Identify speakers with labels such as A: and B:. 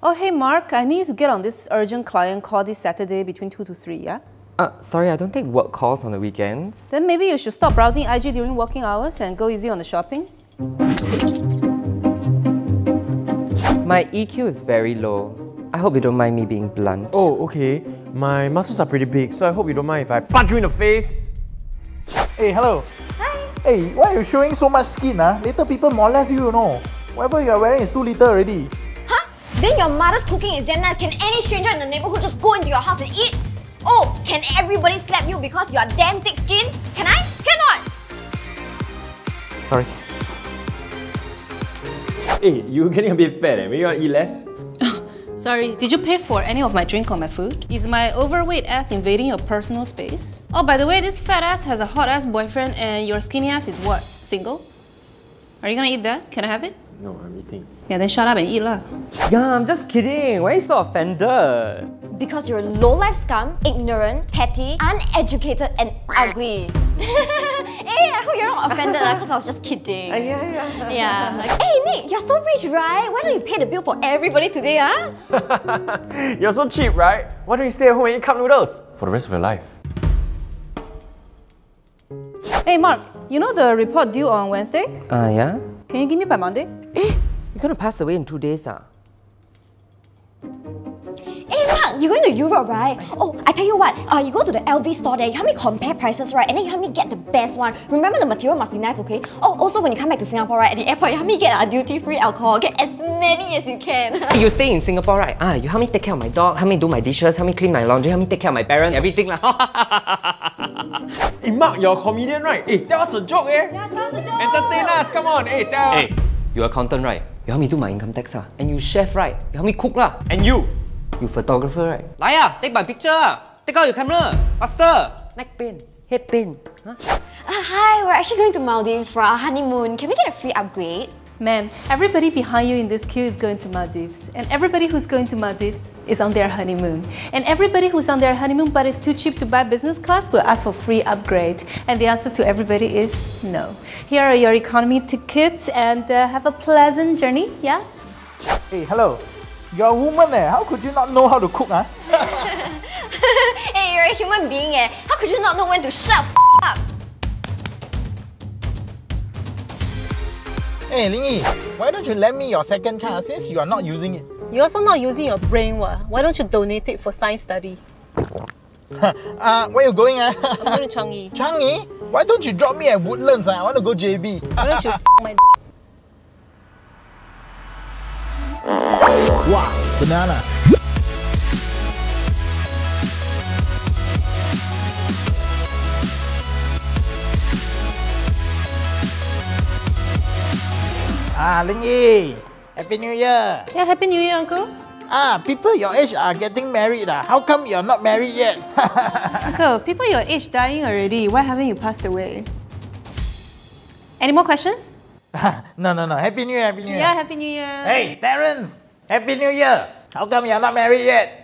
A: Oh, hey, Mark, I need you to get on this urgent client call this Saturday between 2 to 3, yeah?
B: Uh, sorry, I don't take work calls on the weekends.
A: Then maybe you should stop browsing IG during working hours and go easy on the shopping.
B: My EQ is very low. I hope you don't mind me being blunt.
C: Oh, okay. My muscles are pretty big, so I hope you don't mind if I punch you in the face.
D: Hey, hello. Hi. Hey, why are you showing so much skin? Huh? Later people molest you, you know. Whatever you are wearing is too little already.
E: Huh? Then your mother's cooking is damn nice. Can any stranger in the neighborhood just go into your house and eat? Oh, can everybody slap you because you are damn thick skin? Can I? Cannot!
C: Sorry.
F: Hey, you getting a bit fat, eh? Maybe you want to eat less?
A: Sorry, did you pay for any of my drink or my food? Is my overweight ass invading your personal space? Oh, by the way, this fat ass has a hot ass boyfriend and your skinny ass is what? Single? Are you gonna eat that? Can I have it?
F: No, I'm eating.
A: Yeah, then shut up and eat lah.
B: Yeah, I'm just kidding. Why are you so offended?
E: Because you're low-life scum, ignorant, petty, uneducated, and ugly. hey, I hope you're not offended because I was just kidding.
B: Uh, yeah, yeah.
E: Yeah. Like, hey, Nick, you're so rich, right? Why don't you pay the bill for everybody today, huh?
F: You're so cheap, right? Why don't you stay at home and eat cup noodles? For the rest of your life.
A: Hey, Mark, you know the report due on Wednesday?
B: Uh, yeah?
A: Can you give me by Monday?
B: Eh, you're gonna pass away in two days, ah?
E: Hey, Mark, you're going to Europe, right? Oh, I tell you what, uh, you go to the LV store there, you help me compare prices, right? And then you help me get the best one. Remember, the material must be nice, okay? Oh, also, when you come back to Singapore, right, at the airport, you help me get a duty-free alcohol. Get as many as you can.
B: Hey, you stay in Singapore, right? Ah, you help me take care of my dog, help me do my dishes, help me clean my laundry, help me take care of my parents, everything lah.
F: Hey, Mark, you're a comedian, right? Hey, tell us a joke, eh?
E: yeah, tell us a joke.
F: Entertain us, come on. Hey, tell us.
B: hey, you accountant, right? You help me do my income tax, ah. And you chef, right? You help me cook, lah.
F: And you?
B: You photographer, right? Lai ah, take my picture, ah. Take out your camera, faster. Neck pain, head pain. Huh?
E: Uh, hi, we're actually going to Maldives for our honeymoon. Can we get a free upgrade?
A: Ma'am, everybody behind you in this queue is going to Maldives. And everybody who's going to Maldives is on their honeymoon. And everybody who's on their honeymoon but is too cheap to buy business class will ask for free upgrade. And the answer to everybody is no. Here are your economy tickets and uh, have a pleasant journey, yeah?
D: Hey, hello. You're a woman, eh? How could you not know how to cook, huh?
E: hey, you're a human being, eh? How could you not know when to shut
D: Hey, Ling Yi, why don't you lend me your second car since you are not using it?
A: You're also not using your brain, what? Why don't you donate it for science study?
D: uh, where you going, ah?
A: I'm going to Changi.
D: Changi? Why don't you drop me at Woodlands? ah? I want to go JB.
A: Why don't you s my
D: Wah, banana. Ah, Ling Yi, Happy New Year.
A: Yeah, Happy New Year, Uncle.
D: Ah, people your age are getting married. Ah. How come you're not married yet?
A: Uncle, people your age dying already. Why haven't you passed away? Any more questions?
D: no, no, no. Happy New Year, Happy New Year.
A: Yeah, Happy New Year.
D: Hey, Terence, Happy New Year. How come you're not married yet?